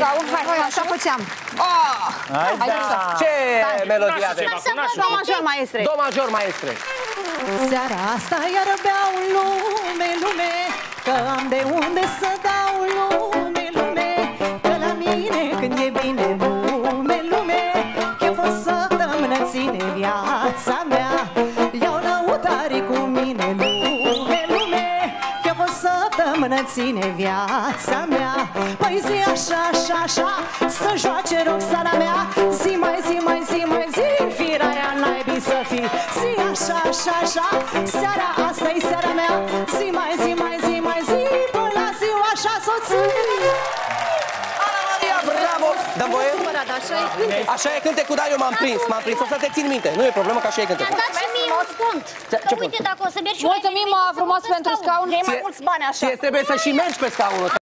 Scaun, hai, hai, așa făceam. Ah! Hai, Hai, da. așa. Ce melodia Nașa avem? ceva, cu nașa. Do major, maestre. Do major, maestre. Seara asta iar beau lume, lume Că am de unde să dau lume, lume Că la mine când e bine lume, lume Chef o săptămână ține viața mea Iau lăutari cu mine lume, lume Chef o săptămână ține viața mea Păi zi așa, așa, așa Să joace Roxana mea Zi mai zi, mai zi, mai zi Firea aia naibii să fii Zi așa, așa, așa Seara asta e seara mea Zi mai zi, mai zi, mai zi Până la ziua așa soții Ana Maria, bravo! Dăm voie? Supărat, așa e cântec. Așa e cântecul, dar eu m-am prins, m-am prins. O să te țin minte. Nu e problemă, că așa e cântecul. Dați și mie un punct. Ce- Că ce uite, punct? dacă o să mergi și Mulțumim mai frumos pentru scaun. Ție- Mai mulți bani așa. Ție trebuie să și mergi pe scaunul ăsta.